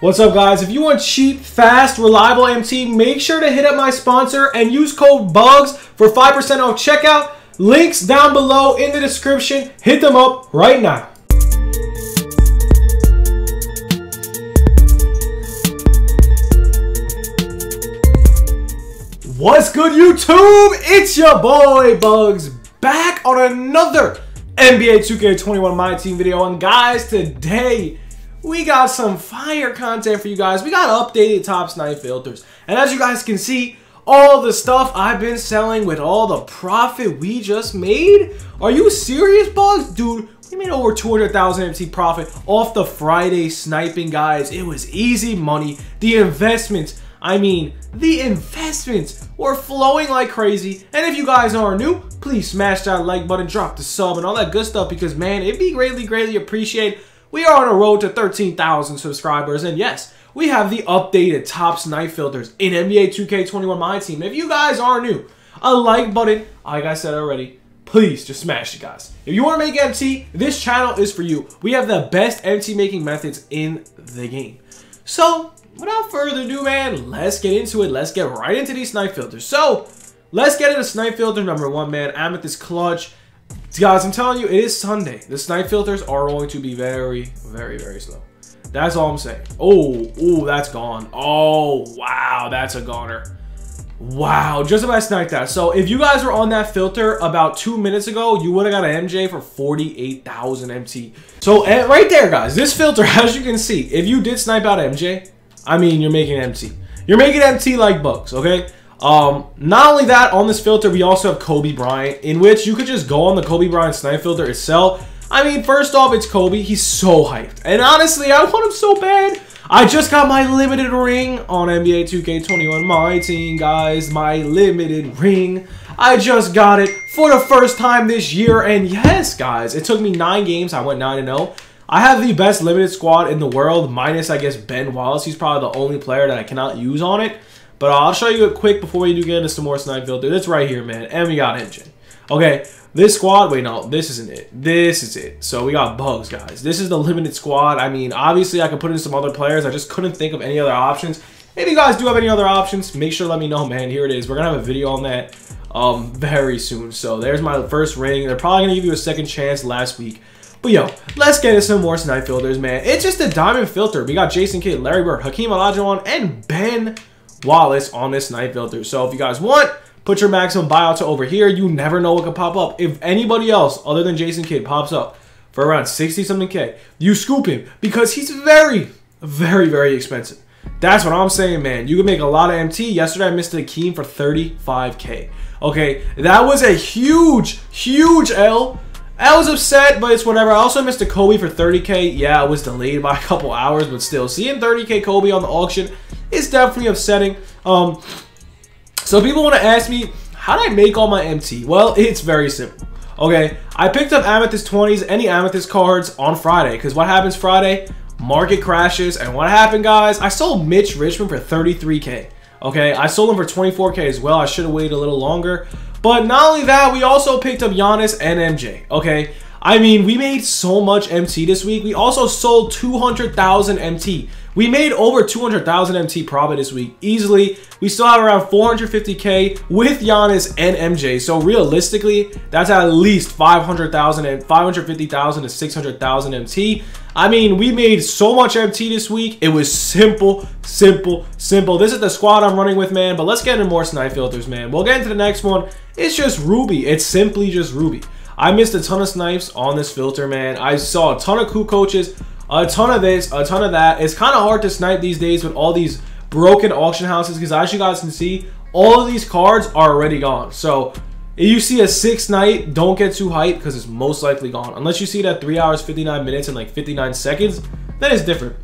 What's up, guys? If you want cheap, fast, reliable MT, make sure to hit up my sponsor and use code BUGZ for 5% off checkout. Links down below in the description. Hit them up right now. What's good, YouTube? It's your boy Bugz back on another NBA 2K21 My Team video. And guys, today we got some fire content for you guys. We got updated top snipe filters. And as you guys can see, all the stuff I've been selling with all the profit we just made? Are you serious, Bugz? Dude, we made over 200,000 MT profit off the Friday sniping, guys. It was easy money. The investments, I mean, the investments were flowing like crazy. And if you guys are new, please smash that like button, drop the sub, and all that good stuff because, man, it'd be greatly, greatly appreciated. We are on a road to 13,000 subscribers, and yes, we have the updated top snipe filters in NBA 2K21 My Team. If you guys are new, a like button, like I said already, please just smash it, guys. If you want to make MT, this channel is for you. We have the best MT making methods in the game. So, without further ado, man, let's get into it. Let's get right into these snipe filters. So, let's get into snipe filter number one, man. Amethyst Clutch. Guys, I'm telling you, it is Sunday. The snipe filters are going to be very, very, very slow. That's all I'm saying. Oh, oh, that's gone. Oh, wow, that's a goner. Wow, just about sniped that. So if you guys were on that filter about two minutes ago, you would have got an MJ for 48,000 MT. So eh, right there, guys, this filter, as you can see, if you did snipe out MJ, I mean, you're making MT. You're making MT like Bugz, okay? Um, not only that, on this filter, we also have Kobe Bryant, in which you could just go on the Kobe Bryant snipe filter itself. I mean, first off, it's Kobe. He's so hyped. And honestly, I want him so bad. I just got my limited ring on NBA 2K21. My team, guys. My limited ring. I just got it for the first time this year. And yes, guys, it took me nine games. I went 9-0. I have the best limited squad in the world, minus, I guess, Ben Wallace. He's probably the only player that I cannot use on it. But I'll show you it quick before we do get into some more snipe filter. It's right here, man. And we got MJ. Okay, this squad, wait, no, this isn't it. This is it. So we got Bugz, guys. This is the limited squad. I mean, obviously I could put in some other players. I just couldn't think of any other options. If you guys do have any other options, make sure to let me know, man. Here it is. We're going to have a video on that um, very soon. So there's my first ring. They're probably going to give you a second chance last week. But yo, let's get into some more snipe filters, man. It's just a diamond filter. We got Jason Kidd, Larry Bird, Hakeem Olajuwon, and Ben Wallace on this snipe filter. So if you guys want, put your maximum buyout to over here. You never know what could pop up. If anybody else other than Jason Kidd pops up for around 60 something K, you scoop him because he's very, very, very expensive. That's what I'm saying, man. You can make a lot of MT. Yesterday, I missed a Hakeem for 35K. Okay, that was a huge, huge L. I was upset, but it's whatever. I also missed a Kobe for 30K. Yeah, it was delayed by a couple hours, but still. Seeing 30K Kobe on the auction is definitely upsetting. Um, so people want to ask me, how did I make all my MT? Well, it's very simple. Okay, I picked up Amethyst 20s, any Amethyst cards on Friday. Because what happens Friday? Market crashes. And what happened, guys? I sold Mitch Richmond for 33K. Okay, I sold him for 24K as well. I should have waited a little longer. But not only that, we also picked up Giannis and MJ. Okay, I mean, we made so much MT this week. We also sold 200,000 MT. We made over 200,000 MT profit this week easily. We still have around 450k with Giannis and MJ. So realistically, that's at least 500,000 and 550,000 to 600,000 MT. I mean, we made so much MT this week. It was simple, simple, simple. This is the squad I'm running with, man. But let's get into more snipe filters, man. We'll get into the next one. It's just Ruby. It's simply just Ruby. I missed a ton of snipes on this filter, man. I saw a ton of cool coaches, a ton of this, a ton of that. It's kind of hard to snipe these days with all these broken auction houses because as you guys can see, all of these cards are already gone. So if you see a six night, don't get too hyped because it's most likely gone. Unless you see that 3 hours, 59 minutes, and like 59 seconds, then it's different.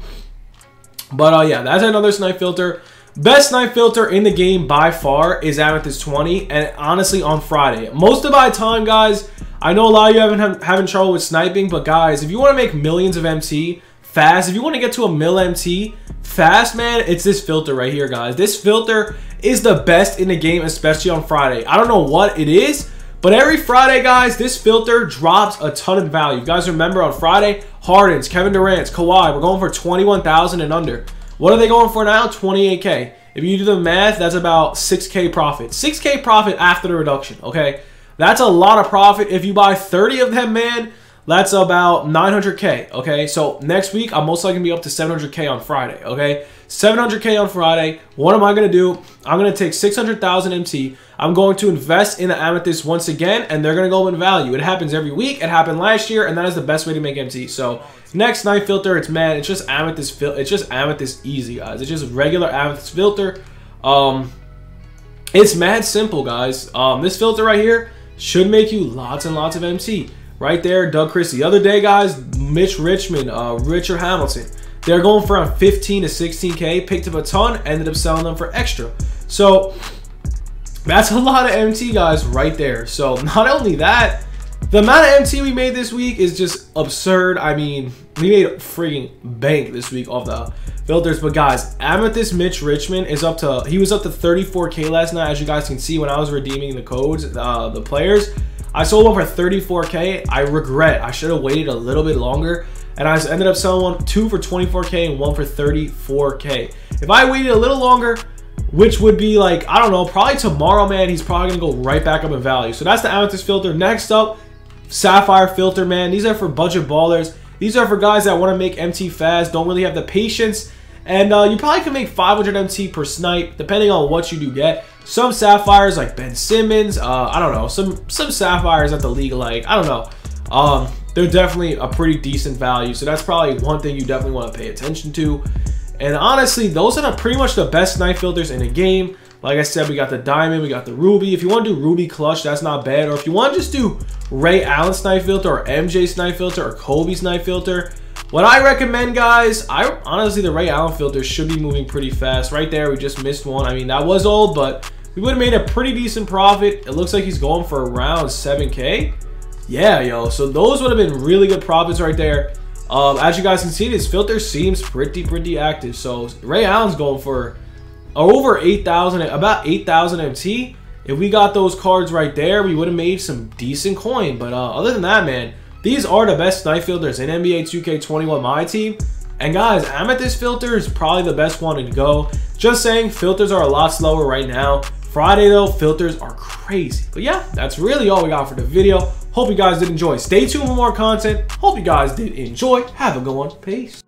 But uh, yeah, that's another snipe filter. Best snipe filter in the game by far is Amethyst 20, and honestly on Friday. Most of my time, guys, I know a lot of you haven't having trouble with sniping, but guys, if you want to make millions of MT fast, if you want to get to a mil MT fast, man, it's this filter right here, guys. This filter is the best in the game, especially on Friday. I don't know what it is, but every Friday, guys, this filter drops a ton of value. You guys remember on Friday, Harden's, Kevin Durant's, Kawhi, we're going for 21,000 and under. What are they going for now? 28k. If you do the math, that's about 6k profit. 6k profit after the reduction, okay? That's a lot of profit. If you buy 30 of them, man, that's about 900k, okay? So next week, I'm most likely going to be up to 700k on Friday, okay? 700k on Friday. What am I going to do? I'm going to take 600,000 MT. I'm going to invest in the Amethyst once again, and they're going to go in value. It happens every week. It happened last year, and that is the best way to make MT. So next snipe filter, it's man, it's just Amethyst fil It's just Amethyst easy, guys. It's just regular Amethyst filter. Um, it's mad simple, guys. Um, this filter right here should make you lots and lots of MT. Right there, Doug Christie. The other day, guys, Mitch Richmond, uh, Richard Hamilton. They're going for around 15 to 16K. Picked up a ton, ended up selling them for extra. So that's a lot of MT, guys, right there. So not only that, the amount of MT we made this week is just absurd. I mean, we made freaking bank this week off the filters. But guys, Amethyst Mitch Richmond is up to, he was up to 34K last night, as you guys can see when I was redeeming the codes, uh, the players. I sold one for 34K. I regret. I should have waited a little bit longer. And I ended up selling one, two for 24K and one for 34K. If I waited a little longer, which would be like, I don't know, probably tomorrow, man, he's probably going to go right back up in value. So that's the Amethyst filter. Next up, Sapphire filter, man. These are for budget ballers. These are for guys that want to make MT fast, don't really have the patience. And uh, you probably can make 500 MT per snipe, depending on what you do get. Some Sapphires, like Ben Simmons, uh, I don't know. Some some Sapphires at the league, like, I don't know. Um, they're definitely a pretty decent value. So that's probably one thing you definitely want to pay attention to. And honestly, those are the, pretty much the best snipe filters in the game. Like I said, we got the diamond, we got the ruby. If you want to do ruby clutch, that's not bad. Or if you want to just do Ray Allen snipe filter or MJ snipe filter or Kobe snipe filter, what I recommend, guys, I honestly, the Ray Allen filter should be moving pretty fast. Right there, we just missed one. I mean, that was old, but we would have made a pretty decent profit. It looks like he's going for around 7K. Yeah, yo. So those would have been really good profits right there. Um, as you guys can see, this filter seems pretty, pretty active. So Ray Allen's going for over 8,000, about 8,000 MT. If we got those cards right there, we would have made some decent coin. But uh, other than that, man, these are the best snipe filters in NBA 2K21 My Team. And guys, Amethyst filter is probably the best one to go. Just saying, filters are a lot slower right now. Friday though, filters are crazy. But yeah, that's really all we got for the video. Hope you guys did enjoy. Stay tuned for more content. Hope you guys did enjoy. Have a good one. Peace.